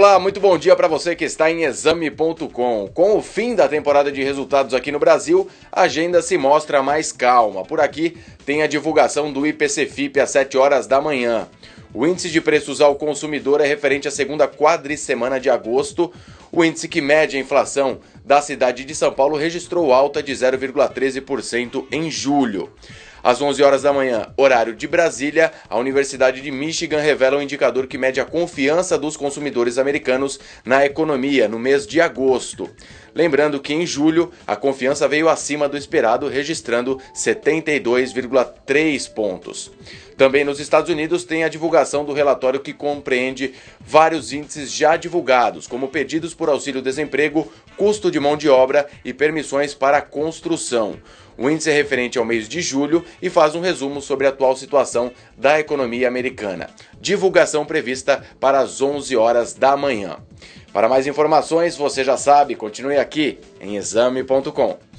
Olá, muito bom dia para você que está em exame.com. Com o fim da temporada de resultados aqui no Brasil, a agenda se mostra mais calma. Por aqui tem a divulgação do IPC-FIP às 7 horas da manhã. O índice de preços ao consumidor é referente à segunda quadricemana de agosto. O índice que mede a inflação da cidade de São Paulo registrou alta de 0,13% em julho. Às 11 horas da manhã, horário de Brasília, a Universidade de Michigan revela um indicador que mede a confiança dos consumidores americanos na economia no mês de agosto. Lembrando que em julho a confiança veio acima do esperado, registrando 72,3 pontos. Também nos Estados Unidos tem a divulgação do relatório que compreende vários índices já divulgados, como pedidos por auxílio-desemprego, custo de mão de obra e permissões para construção. O índice é referente ao mês de julho e faz um resumo sobre a atual situação da economia americana. Divulgação prevista para as 11 horas da manhã. Para mais informações, você já sabe, continue aqui em exame.com.